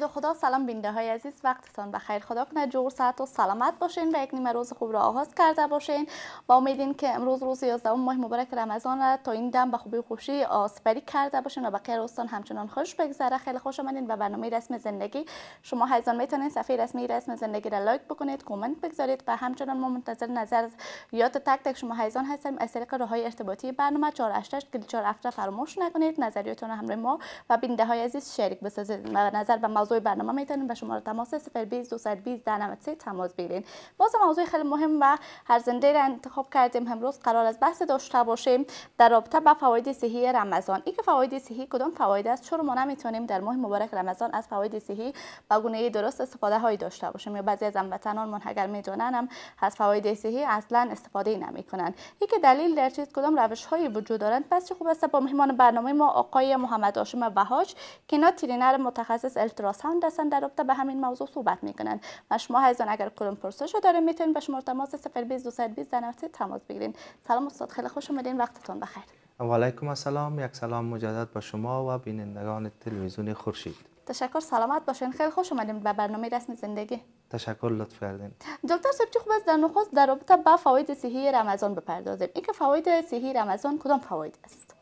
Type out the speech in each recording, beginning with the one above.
یاد خدا سلام بینده های عزیز. وقتتان بخیر. خدا کنه جور ساعت و سلامت باشین و یک نیمه روز خوب را آغاز کرده باشین. با امیدین که امروز روز 11 ماه مبارک رمضان را تا این دم به خوبی خوشی سپری کرده باشین و بقیه روزتان همچنان خوش بگذره. خیلی خوش آمدین به برنامه رسم زندگی. شما هیزان می‌تونید صفحه رسمی رسم زندگی را لایک بکنید کامنت بگذارید و همچنان ما منتظر نظر یاد تک تک شما هیزان هستیم. از طریق راه های ارتباطی برنامه 488 فراموش نکنید. نظریاتتون همراه ما و بینده های عزیز شریک بسازید. نظر به موضوع برنامه می‌تونید به شماره تماس 020 220 93 تماس بگیرید باز موضوع خیلی مهم و هر زنده را انتخاب کردیم امروز قرار است بحث داشته باشیم در رابطه با فواید صحی رمضان. این که فواید صحی کدام فواید است؟ چرا ما نمی‌تونیم در ماه مبارک رمضان از فواید صحی با گونه درست استفاده های داشته باشیم یا بعضی از هموطنان من اگر می‌دونن هم از فواید صحی اصلا استفاده نمی‌کنن یک دلیل در چیز کدام روش های وجود دارند؟ پس خوب است؟ با مهمان برنامه ما آقای محمد هاشم بهاج که اینا ترینر متخصص التراساوند هستن در رابطه به همین موضوع صحبت می‌کنن. و شما هیزان اگر کدوم پرسش دارین می‌تونین به شماره تماس 020 220 تماس بگیرین. سلام استاد خیلی خوش اومدین. وقتتون بخیر. و علیکم السلام. یک سلام مجدد به شما و بینندگان تلویزیون خورشید. تشکر. سلامت باشین. خیلی خوش اومدین به برنامه رسمی زندگی. تشکر لطف کردین. دکتر صاحب چه خوب است. در نخست در رابطه با فواید صحی رمضان بپردازیم. این که فواید صحی رمضان کدام فواید است؟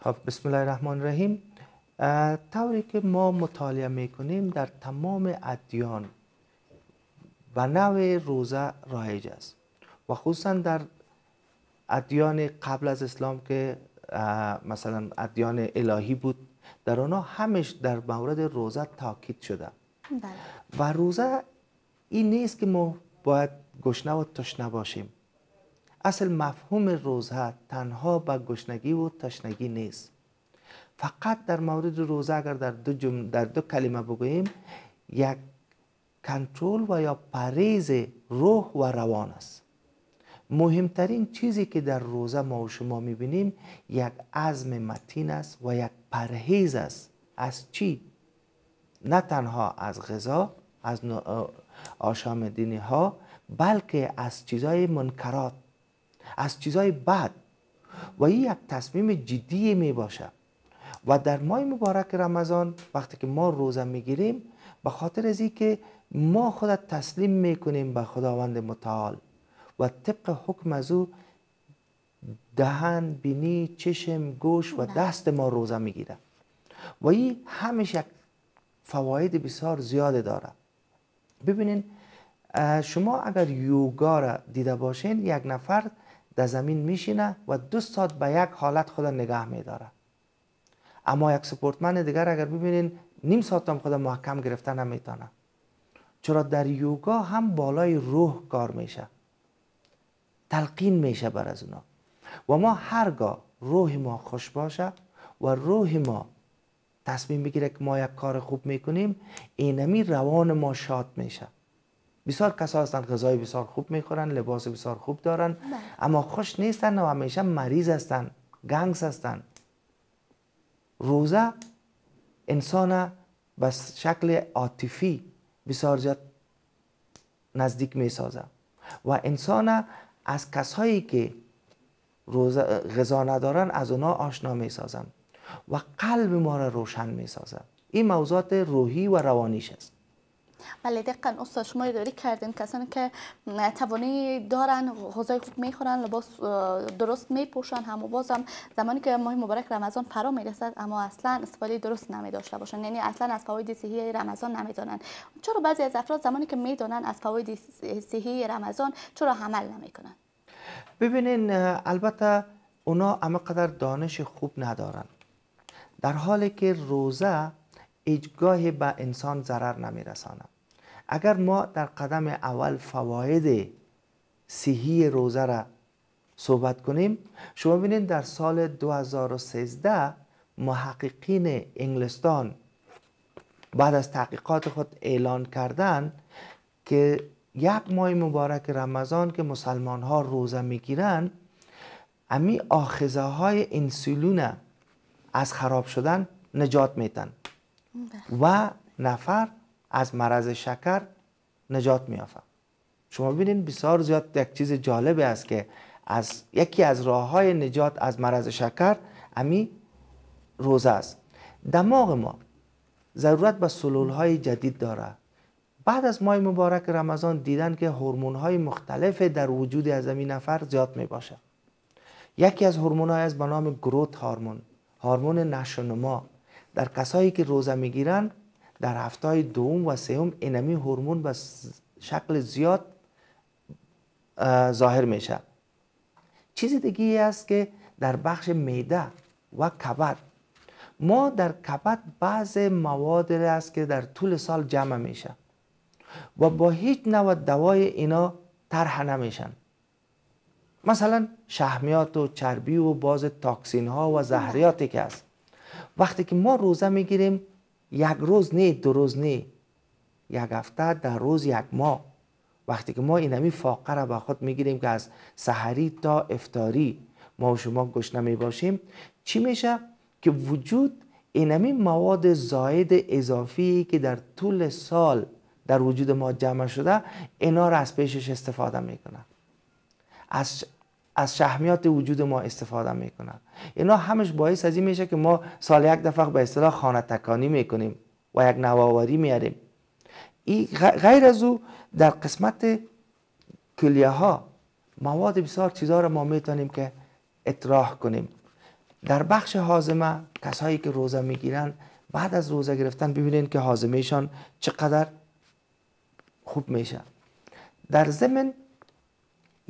خب بسم الله الرحمن الرحیم. طوری که ما مطالعه می‌کنیم در تمام ادیان و نوع روزه رایج است و خصوصا در ادیان قبل از اسلام که مثلا ادیان الهی بود در آنها همش در مورد روزه تاکید شده. بله. و روزه این نیست که ما باید گشنه و تشنه باشیم. اصل مفهوم روزه تنها به گشنگی و تشنگی نیست. فقط در مورد روزه اگر در دو, جم... در دو کلمه بگوییم یک کنترل و یا پریز روح و روان است. مهمترین چیزی که در روزه ما و شما می‌بینیم یک عزم متین است و یک پرهیز است. از چی؟ نه تنها از غذا از آشام دینی ها بلکه از چیزای منکرات از چیزای بد. و این یک تصمیم جدی می باشه و در ماه مبارک رمضان وقتی که ما روزه می‌گیریم به خاطر از که ما خود تسلیم می‌کنیم به خداوند متعال و طبق حکم از او دهن بینی چشم گوش و دست ما روزه می‌گیره. و این همش یک فواید بسیار زیاده داره. ببینین شما اگر یوگا را دیده باشین یک نفر در زمین میشینه و دو ساعت به یک حالت خود نگاه میداره. اما یک سپورتمن دیگر اگر ببینین نیم ساعت هم خود محکم گرفتن نمی‌تونه چرا در یوگا هم بالای روح کار میشه. تلقین میشه بر از اونا. و ما هرگاه روح ما خوش باشه و روح ما تصمیم بگیره که ما یک کار خوب می‌کنیم اینمی روان ما شاد میشه. بسیار کسا هستن غذای بسیار خوب می‌خورن لباس بسیار خوب دارن اما خوش نیستن و همیشه مریض هستن گنگس هستن. روزه انسان به شکل عاطفی بسیار زیاد نزدیک می سازه و انسان از کسایی که روزه غذا ندارن از اونا آشنا می سازن و قلب ما را روشن می سازه این موضوعات روحی و روانیش است. ولی دقیقا استاد شما داری کردین کسانی که توانی دارن غذای خوب می‌خورن لباس درست میپوشن هم و بازم زمانی که ماه مبارک رمضان فرا می‌رسد اما اصلا استفاده درست نمی داشته باشن. یعنی اصلا از فواید صحی رمضان نمی‌دونن چرا بعضی از افراد زمانی که می‌دونن از فواید صحی رمضان چرا عمل نمی‌کنن؟ ببینین البته اونا اما قدر دانش خوب ندارن. در حالی که روزه هیچگاه به انسان ضرر نمیرساند. اگر ما در قدم اول فواید صحی روزه را صحبت کنیم شما ببینید در سال 2013 محققین انگلستان بعد از تحقیقات خود اعلان کردن که یک ماه مبارک رمضان که مسلمان ها روزه می‌گیرن امی آخذه های انسولین از خراب شدن نجات میتن بله. و نفر از مرض شکر نجات میافه شما ببینید بسیار زیاد یک چیز جالب است که از یکی از راه های نجات از مرض شکر امی روزه است. دماغ ما ضرورت به سلول های جدید داره. بعد از ماه مبارک رمضان دیدن که هورمون های مختلف در وجود از این نفر زیاد می باشه یکی از هورمون های از به نام گروت هورمون هورمون نشونما در کسایی که روزه می‌گیرن در هفته های دوم و سوم اینمی هورمون به شکل زیاد ظاهر میشه. چیز دیگه است که در بخش میده و کبد ما در کبد بعض مواد است که در طول سال جمع میشه و با هیچ نوع دوای اینا طرح نمیشن. مثلا شهمیات و چربی و باز تاکسین ها و زهریاتی که است. وقتی که ما روزه می‌گیریم یک روز نه دو روز نه یک هفته در روز یک ماه. وقتی که ما اینمی فاقه را به خود می‌گیریم که از سحری تا افتاری ما و شما گشنه می باشیم چی میشه؟ که وجود اینمی مواد زاید اضافی که در طول سال در وجود ما جمع شده اینا را از پیشش استفاده می‌کنه از از شهمیات وجود ما استفاده می‌کنن. اینا همش باعث از این میشه که ما سال یک دفعه به اصطلاح خانه تکانی می‌کنیم و یک نواوری میاریم. غیر از او در قسمت کلیه ها مواد بسیار چیزها را ما می‌تونیم که اطراح کنیم. در بخش حازمه کسایی که روزه می‌گیرن بعد از روزه گرفتن ببینید که حازمهشان چقدر خوب میشه. در ضمن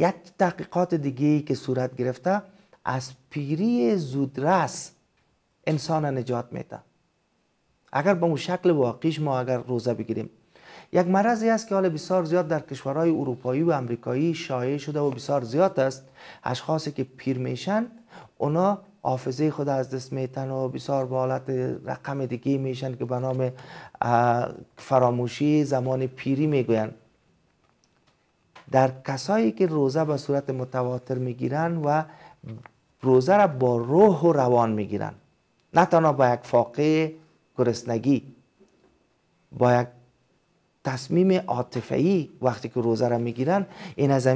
یک تحقیقات دیگه که صورت گرفته از پیری زودرس انسان نجات میده. اگر به اون شکل واقعیش ما اگر روزه بگیریم. یک مرضی است که حال بسیار زیاد در کشورهای اروپایی و امریکایی شایع شده و بسیار زیاد است. اشخاصی که پیر میشن اونا حافظه خود از دست میتن و بسیار به حالت رقم دیگه میشن که به نام فراموشی زمان پیری می‌گویند. در کسایی که روزه به صورت متواتر می‌گیرن و روزه را با روح و روان می‌گیرن. نه تنها با یک فاقه گرسنگی با یک تصمیم عاطفه‌ای وقتی که روزه را می‌گیرن این از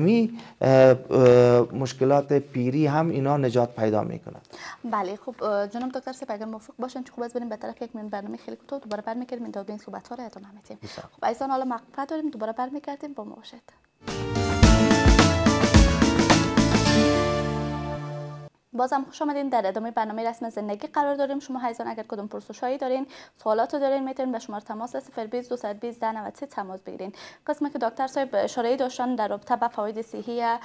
مشکلات پیری هم اینا نجات پیدا می‌کنن. بله خب جناب دکتر سپ اگر موافق باشن چون خوب از بریم به طرف یک من برنامه خیلی کوتاه دوباره برمیگردیم تا به این صحبت ها را ادامه میدیم. خب ایسان حالا مقطع داریم دوباره برمیگردیم. با ما باشید. بازم خوش آمدین. در ادامه برنامه رسم زندگی قرار داریم. شما حیزان اگر کدوم پرسشایی دارین سوالات دارین می‌تونین به شماره تماس 020 220 1093 تماس بگیرین. قسمی که دکتر صاحب اشاره داشتن در رابطه با فواید صحی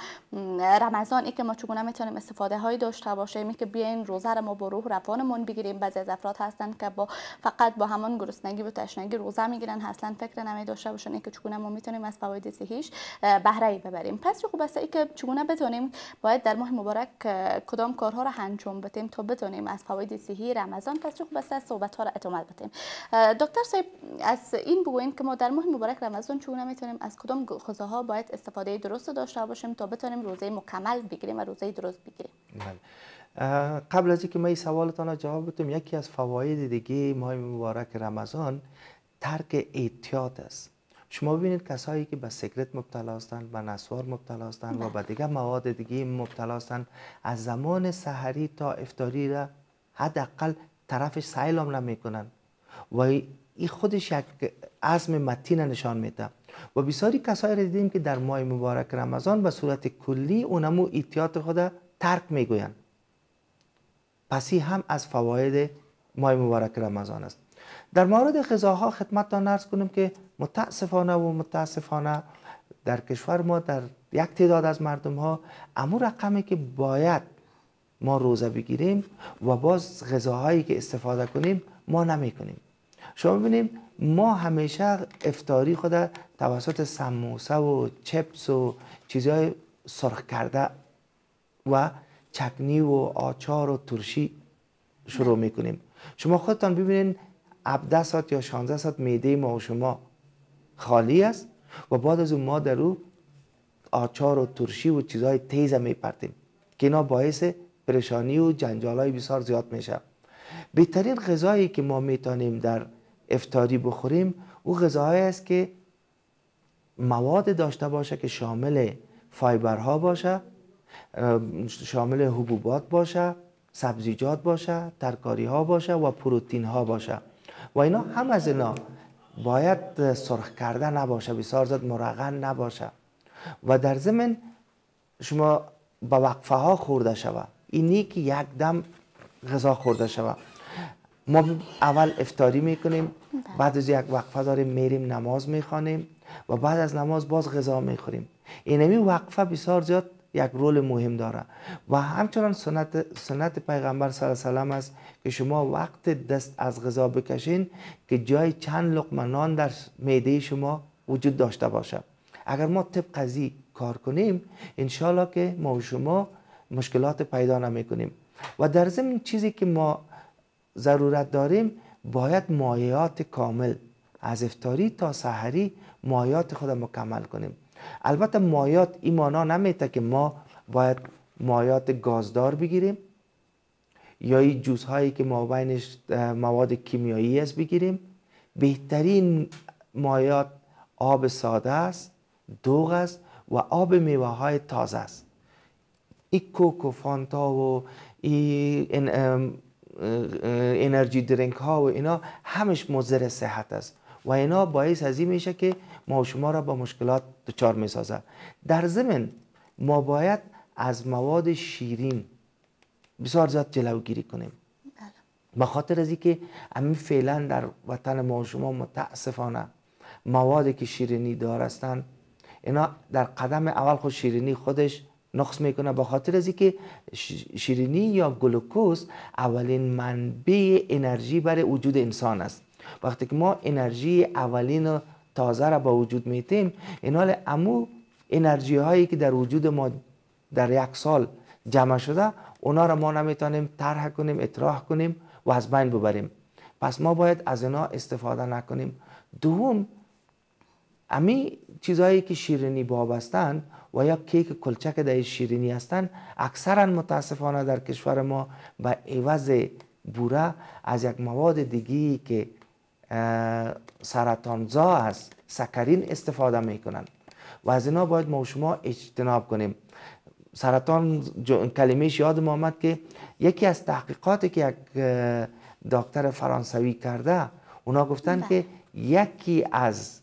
رمضان ای که ما چگونه می‌تونیم استفاده هایی داشته باشیم که بیاین روزه را ما با روح روانمون بگیریم. بعضی از افراد هستن که با فقط با همان گرسنگی و تشنگی روزه می‌گیرن اصلا فکر نمی داشته باشن که چگونه ما می‌تونیم از فواید صحیش بهره ببریم. پس خوب است که چگونه بتونیم باید در ماه مبارک کدام کارها را انجام بدیم تا بدونیم از فواید صحی رمضان پس است صحبت ها را ادامه بدیم. دکتر صاحب از این بگوین که ما در ماه مبارک رمضان چگونه می‌تونیم از کدام غذاها باید استفاده درست داشته باشیم تا بتونیم روزه مکمل بگیریم و روزه درست بگیریم؟ بله. قبل از اینکه ما این سوالتان را جواب بدم یکی از فواید دیگه ماه مبارک رمضان ترک احتیاط است. شما ببینید کسایی که به سیگرت مبتلا هستند به نسوار مبتلا هستند و به دیگر مواد دیگه مبتلا هستند از زمان سحری تا افتاری را حداقل طرفش سیل هم نمی‌کنن و این خودش یک عزم متین نشان میده و بسیاری کسایی را دیدیم که در ماه مبارک رمضان به صورت کلی اونمو ایتیات خود ترک می‌گویند پسی هم از فواید ماه مبارک رمضان است. در مورد غذاها خدمتتان نرس کنیم که متاسفانه و متاسفانه در کشور ما در یک تعداد از مردم ها امو رقمی که باید ما روزه بگیریم و باز غذاهایی که استفاده کنیم ما نمی کنیم شما ببینیم ما همیشه افطاری خود توسط سموسه و چپس و چیزهای سرخ کرده و چکنی و آچار و ترشی شروع می‌کنیم. شما خودتان ببینید 17 ساعت یا 16 ساعت میده ما و شما. خالی است و بعد از اون ما در او آچار و ترشی و چیزهای تیز میپرتیم که اینا باعث پریشانی و جنجال های بسیار زیاد میشه. بهترین غذایی که ما می‌تونیم در افتاری بخوریم او غذاهایی است که مواد داشته باشه که شامل فایبرها باشه شامل حبوبات باشه سبزیجات باشه ترکاری ها باشه و پروتین ها باشه. و اینا هم از اینا باید سرخ کرده نباشه بسیار زد مرغن نباشه. و در ضمن شما با وقفه ها خورده شوه. اینی که یک دم غذا خورده شوه. ما اول افتاری می‌کنیم بعد از یک وقفه داریم میریم نماز می‌خوانیم و بعد از نماز باز غذا می‌خوریم. اینمی وقفه بسیار زیاد یک رول مهم داره. و همچنان سنت, سنت پیغمبر صلی الله علیه است که شما وقت دست از غذا بکشین که جای چند لقمه نان در معده شما وجود داشته باشه. اگر ما طبق قضی کار کنیم انشالله که ما و شما مشکلات پیدا نمی کنیم و در ضمن چیزی که ما ضرورت داریم باید مایات کامل از افتاری تا سحری مایات خود مکمل کنیم. البته مایات این مانا نمیته که ما باید مایات گازدار بگیریم یا این جوز هایی که ما بینش مواد کیمیایی است بگیریم. بهترین مایات آب ساده است دوغ است و آب میوه های تازه است. این کوک و فانتا و این انرژی درینک ها و اینا همش مضر صحت است. و اینا باعث از این میشه که ما شما را با مشکلات دچار می‌سازه در ضمن ما باید از مواد شیرین بسیار زیاد جلوگیری کنیم. بله. به خاطر از اینکه همین فعلا در وطن ما شما متاسفانه موادی که شیرینی دار هستند اینا در قدم اول خود شیرینی خودش نقص می‌کنه. به خاطر از اینکه شیرینی یا گلوکوز اولین منبع انرژی برای وجود انسان است. وقتی که ما انرژی اولین تازه را با وجود میتیم این امو انرژی هایی که در وجود ما در یک سال جمع شده اونا را ما نمی‌تونیم طرح کنیم اطراح کنیم و از بین ببریم. پس ما باید از اینا استفاده نکنیم. دوم امی چیزهایی که شیرینی بابستن و یا کیک کلچک در شیرینی هستند اکثرا متاسفانه در کشور ما به عوض بوره از یک مواد دیگی که سرطانزا است سکرین استفاده می‌کنن. و از اینا باید ما شما اجتناب کنیم. سرطان کلمهش یاد ما آمد که یکی از تحقیقاتی که یک دکتر فرانسوی کرده اونا گفتن بله. که یکی از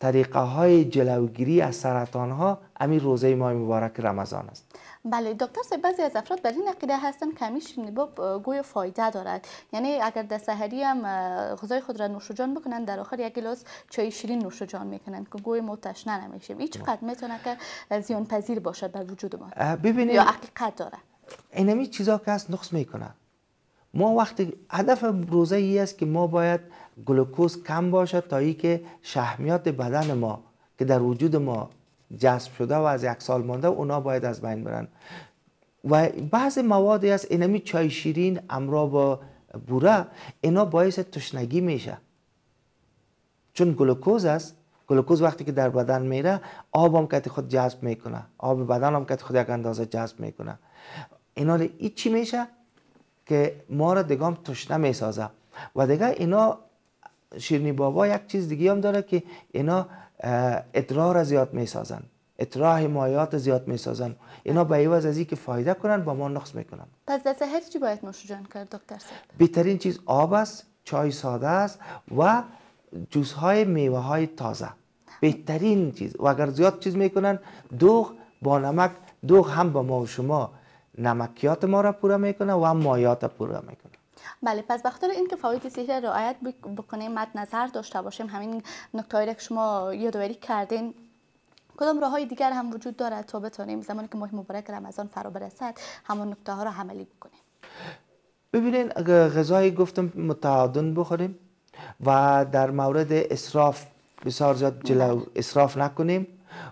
طریقه های جلوگیری از سرطان ها همین روزه ماه مبارک رمضان است. بله دکتر سه بعضی از افراد بر این عقیده هستن که همین شیرینی گوی فایده دارد. یعنی اگر در سحری هم غذای خود را نوش جان بکنن در آخر یک گلاس چای شیرین نوش جان می‌کنن که گوی ما تشنه نمیشه. این چقدر می‌تونه که زیان پذیر باشد بر وجود ما. ببینید یا حقیقت داره اینمی چیزا که هست نقص می‌کنه. ما وقتی هدف روزه ای است که ما باید گلوکوز کم باشه تا ای که شحمیات بدن ما که در وجود ما جذب شده و از یک سال مانده اونا باید از بین برن. و بعض موادی از اینمی چای شیرین امرا با بوره اینا باعث تشنگی میشه. چون گلوکوز است گلوکوز وقتی که در بدن میره آب هم که خود جذب می‌کنه. آب بدن هم که خود یک اندازه جذب می‌کنه. اینا ای چی میشه که ما را دگام تشنه می‌سازه. و دیگه اینا شیرنی بابا یک چیز دیگه هم داره که اینا ادرار زیاد می‌سازن. اطراح مایات زیاد می‌سازن. اینا به عوض از که فایده کنن با ما نقص می‌کنن. پس در سحر چی باید نوشجان کرد دکتر بهترین چیز آب است چای ساده است و جوس های میوه های تازه. بهترین چیز. و اگر زیاد چیز می‌کنن دوغ با نمک دوغ هم با ما و شما. نمکیات ما را پورا می‌کنه و هم مایات پورا می‌کنه. بله پس بخاطر اینکه فواید سحر رعایت بکنیم مد نظر داشته باشیم همین نکته که شما یادآوری کردین کدام راه های دیگر هم وجود دارد تا بتونیم زمانی که ماه مبارک رمضان فرا برسد همون نکته ها را عملی بکنیم ببینین غذایی گفتم متعادن بخوریم و در مورد اسراف بسیار زیاد جلو بله. اسراف نکنیم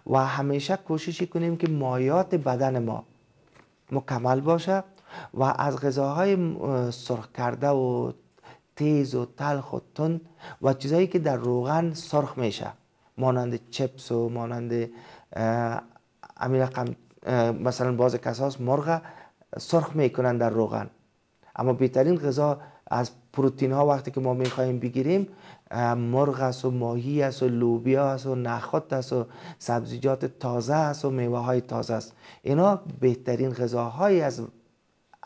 و همیشه کوششی کنیم که مایات بدن ما مکمل باشه و از غذاهای سرخ کرده و تیز و تلخ و تند و چیزهایی که در روغن سرخ میشه. مانند چپس و مانند امیر مثلا باز کساس مرغ سرخ می‌کنن در روغن. اما بهترین غذا از پروتین ها وقتی که ما می‌خواهیم بگیریم مرغ است و ماهی است و لوبیا است و نخود است و سبزیجات تازه است و میوه های تازه است. اینا بهترین غذاهایی از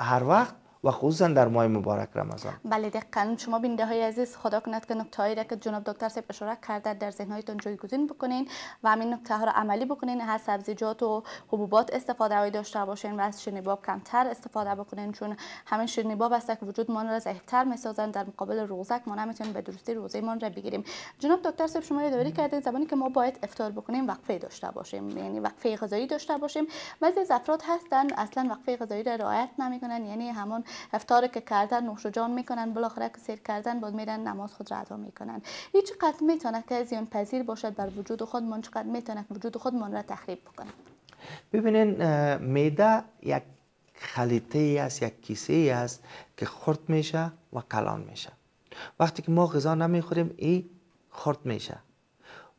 هر وقت و خصوصا در ماه مبارک رمضان. بله دقیقا. شما بینده های عزیز خدا کند که نکته هایی که جناب دکتر سیب اشاره کرده در ذهن هایتون جایگزین بکنین و همین نکته ها را عملی بکنین. از سبزیجات و حبوبات استفاده هایی داشته باشین و از شنیباب کمتر استفاده بکنین چون همین شنیباب است که وجود ما را ضعیفتر می‌سازن در مقابل روزک ما نمی‌تونیم به درستی روزه ما را بگیریم. جناب دکتر سیب شما یادآوری کردید زمانی که ما باید افطار بکنیم وقفه داشته باشیم. یعنی وقفه غذایی داشته باشیم. بعضی از افراد هستن اصلا وقفه غذایی را رعایت نمی‌کنن. یعنی همون افطار که کردن نوش جان می‌کنن بالاخره که سیر کردن بعد میرن نماز خود را ادا می‌کنن. این چقدر می‌تونه که زیان پذیر باشد بر وجود خودمان چقدر می‌تونه که وجود خودمان را تخریب بکنه؟ ببینین میده یک خلیطه ای است یک کیسه ای است که خرد میشه و کلان میشه. وقتی که ما غذا نمی‌خوریم این خرد میشه.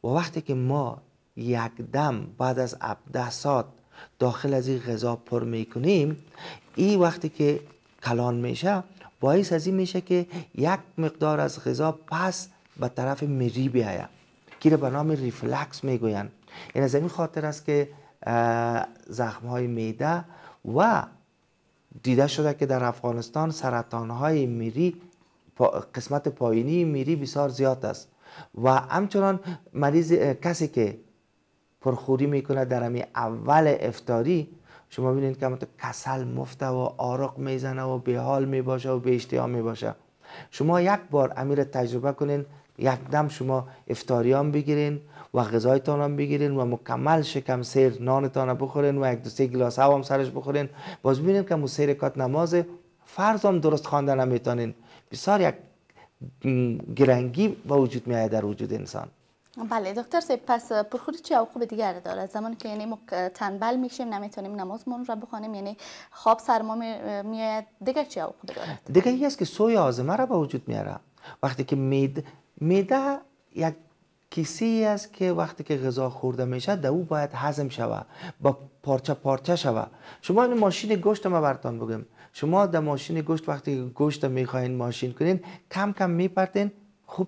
و وقتی که ما یک دم بعد از 17 ساعت داخل از این غذا پر می‌کنیم این وقتی که کلان میشه باعث از این میشه که یک مقدار از غذا پس به طرف مری بیاید که به نام ریفلکس می‌گوین این از این خاطر است که زخم های میده و دیده شده که در افغانستان سرطان های میری قسمت پایینی میری بسیار زیاد است. و همچنان مریض کسی که پرخوری می‌کنه در همین اول افتاری شما ببینید که تو کسل مفته و آرق می‌زنه و به حال می‌باشه و به اشتها می‌باشه. شما یک بار امیر تجربه کنین یک دم شما افتاریان بگیرین و غذایتان هم بگیرین و مکمل شکم سیر نانتان بخورین و یک دو سه گلاس هم سرش بخورین. باز ببینید که سیر کات نماز فرض هم درست خوانده نمی‌تونین. بسیار یک گرنگی به وجود میآید در وجود انسان. بله دکتر سیب پس پرخوری چه عواقب دیگر داره؟ زمانی که یعنی تنبل میشیم نمی‌تونیم نمازمون را بخوانیم یعنی خواب سر ما میاد دیگر چه عواقب داره؟ دیگه ای است که سوی آزمه را به وجود میاره. وقتی که مید میده یک کیسی است که وقتی که غذا خورده میشه در او باید هضم شوه با پارچه پارچه شوه. شما این ماشین گوشت ما برتان بگم. شما در ماشین گوشت وقتی گوشت می‌خواین ماشین کنین کم کم میپرتین خوب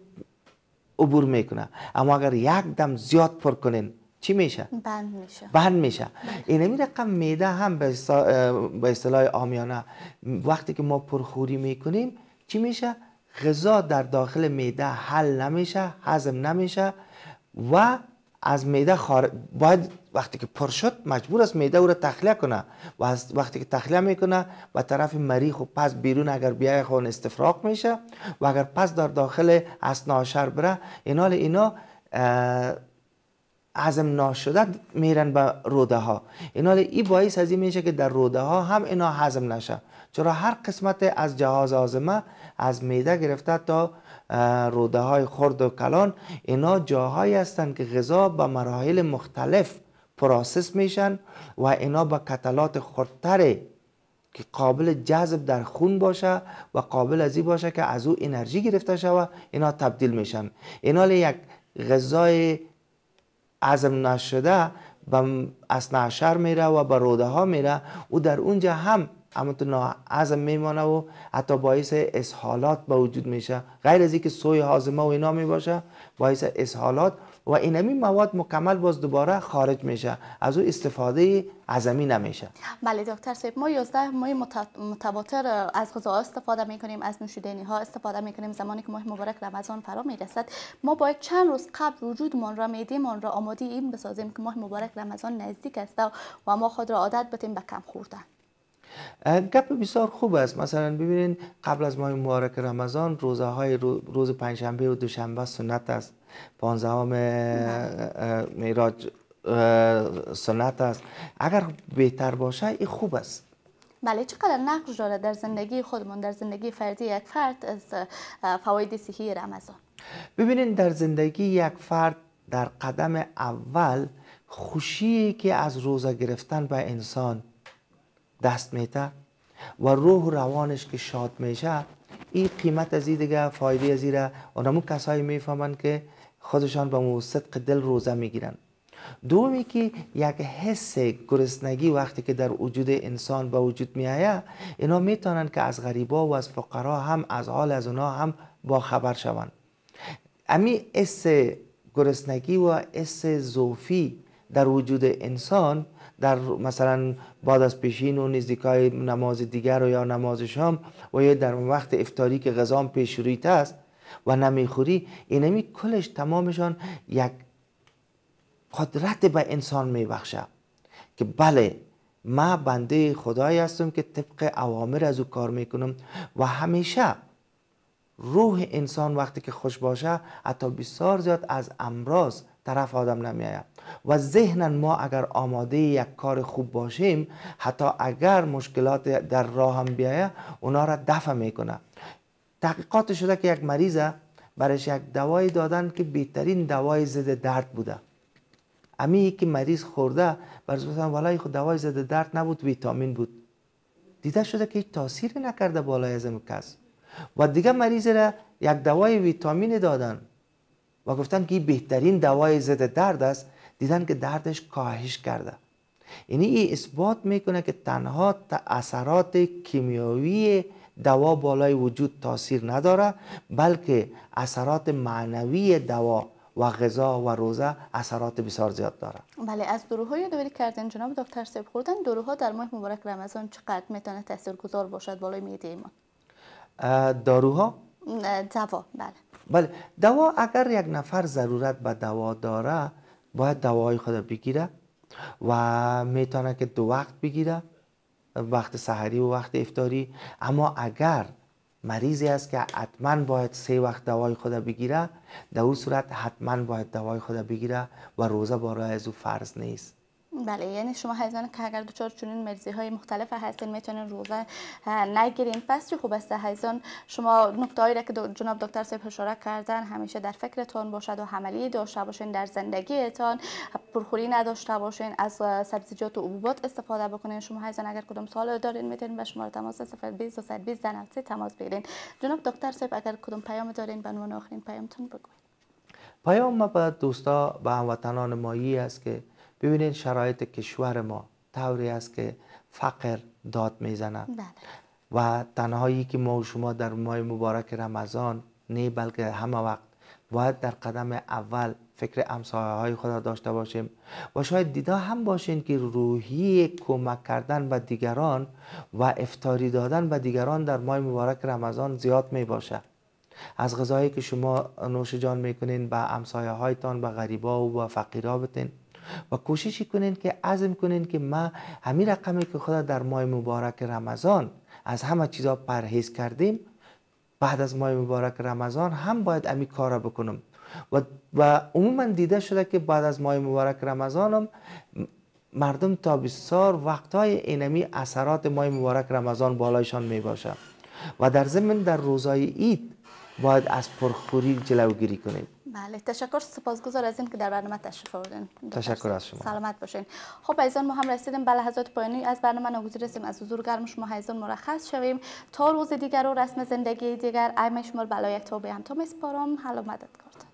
عبور می‌کنه اما اگر یک دم زیاد پر کنین چی میشه؟ بند میشه بند میشه اینمی رقم میده هم به اصطلاح آمیانه وقتی که ما پرخوری می‌کنیم چی میشه؟ غذا در داخل میده حل نمیشه هضم نمیشه و از میده خارج باید وقتی که پر شد مجبور است میده او را تخلیه کنه و وقتی که تخلیه می‌کنه و طرف مریخ و پس بیرون اگر بیای خون استفراغ میشه و اگر پس در داخل اسناشر بره اینال اینا هضم ناشده میرن به روده ها. اینال ای باعث از این میشه که در روده ها هم اینا هضم نشه. چرا هر قسمت از جهاز آزمه از میده گرفته تا روده های خرد و کلان اینا جاهایی هستند که غذا به مراحل مختلف پراسس میشن و اینا به کتلات خردتره که قابل جذب در خون باشه و قابل ازی باشه که از او انرژی گرفته شوه اینا تبدیل میشن. اینا یک غذای عزم نشده به اصنعشر میره و به روده ها میره. او در اونجا هم همونطور عزم میمانه و حتی باعث اسهالات به وجود میشه. غیر از اینکه سوی حازمه و اینا می باشه باعث اسهالات و اینمی مواد مکمل باز دوباره خارج میشه. از او استفاده عزمی نمیشه. بله دکتر سیب ما 11 ماه متواتر از غذا استفاده می‌کنیم از نوشیدنی ها استفاده می‌کنیم. زمانی که ماه مبارک رمضان فرا می‌رسد ما باید چند روز قبل وجودمان را میدیمان را آماده این بسازیم که ماه مبارک رمضان نزدیک است و ما خود را عادت بتیم به کم خوردن گپ بسیار خوب است. مثلا ببینید قبل از ماه مبارک رمضان روزه های روز پنجشنبه و دوشنبه سنت است. پانزدهم میراج سنت است. اگر بهتر باشه این خوب است. بله چقدر نقش داره در زندگی خودمون در زندگی فردی یک فرد از فواید صحی رمضان؟ ببینید در زندگی یک فرد در قدم اول خوشی که از روزه گرفتن به انسان دست میته و روح روانش که شاد میشه این قیمت از این دیگه فایده از این اونمو کسایی می‌فهمند که خودشان به صدق دل روزه می‌گیرن دومی که یک حس گرسنگی وقتی که در وجود انسان به وجود می آید اینا می‌تونن که از غریبا و از فقرا هم از حال از اونا هم با خبر شوند. امی حس گرسنگی و حس زوفی در وجود انسان در مثلا بعد از پیشین و نزدیکای نماز دیگر و یا نماز شام و یا در وقت افتاری که غذا پیش رویت است و نمی‌خوری اینمی کلش تمامشان یک قدرت به انسان میبخشه که بله ما بنده خدایی هستم که طبق اوامر از او کار می‌کنم و همیشه روح انسان وقتی که خوش باشه حتی بسیار زیاد از امراض طرف آدم نمیآید. و ذهنا ما اگر آماده یک کار خوب باشیم حتی اگر مشکلات در راه هم بیایه اونا را دفع می‌کنه. تحقیقات شده که یک مریضه برش یک دوایی دادن که بهترین دوای ضد درد بوده. امی که مریض خورده برش گفتن والای خود دوای ضد درد نبود ویتامین بود. دیده شده که هیچ تاثیری نکرده بالای از کس. و دیگه مریض را یک دوای ویتامین دادن. و گفتن که بهترین دوای ضد درد است. دیدن که دردش کاهش کرده. یعنی این اثبات می‌کنه که تنها اثرات کیمیاوی دوا بالای وجود تاثیر نداره بلکه اثرات معنوی دوا و غذا و روزه اثرات بسیار زیاد داره. بله از دروهای دوری کردن جناب دکتر سیب خوردن. دروها در ماه مبارک رمضان چقدر می‌تونه گذار باشد؟ بالای میده ایمان داروها؟ دوا بله. بله. دوا اگر یک نفر ضرورت به دوا داره باید دوای خود بگیره و می‌تونه که دو وقت بگیره وقت سحری و وقت افتاری اما اگر مریضی است که حتما باید سه وقت دوای خود بگیره در اون صورت حتما باید دوای خود بگیره و روزه برای از او فرض نیست. بله یعنی شما هیزان که اگر دچار چنین مرزی های مختلف هستین می‌تونین روزه نگیرین. پس خوب است؟ هیزان شما نکته هایی که جناب دکتر سیب اشاره کردن همیشه در فکرتون باشد و عملی داشته باشین در زندگیتان پرخوری نداشته باشین از سبزیجات و عبوبات استفاده بکنین. شما هیزان اگر کدام سوال دارین می‌تونین به شماره تماس 020 220 تماس بگیرین. جناب دکتر سیب اگر کدام پیام دارین به عنوان آخرین پیامتون بگوین پیام ما به دوستا به هموطنان مایی است که ببینید شرایط کشور ما طوری است که فقر داد می‌زنه بله. و تنهایی که ما و شما در ماه مبارک رمضان نه بلکه همه وقت باید در قدم اول فکر امسایه های خدا داشته باشیم و شاید دیده هم باشین که روحی کمک کردن به دیگران و افتاری دادن به دیگران در ماه مبارک رمضان زیاد می باشه از غذایی که شما نوش جان می‌کنین به امسایه هایتان به غریبا و به فقیرا بتین. و کوشش کنین که عزم کنین که ما همین رقمی که خدا در ماه مبارک رمضان از همه چیزا پرهیز کردیم بعد از ماه مبارک رمضان هم باید امی کار بکنم. و, و عموما دیده شده که بعد از ماه مبارک رمضان هم مردم تا بسیار وقتهای اینمی اثرات ماه مبارک رمضان بالایشان می باشه و در ضمن در روزای عید باید از پرخوری جلوگیری کنید بله تشکر سپاسگزار از این که در برنامه تشریف آوردین. تشکر از شما. سلامت باشین. خب ایزان ما هم رسیدیم به لحظات پایانی. از برنامه ناگزیر هستیم از حضور گرم شما ایزان مرخص شویم. تا روز دیگر و رسم زندگی دیگر ایمه شما بلای توبه هم. تا میسپارم حالا مدد کردن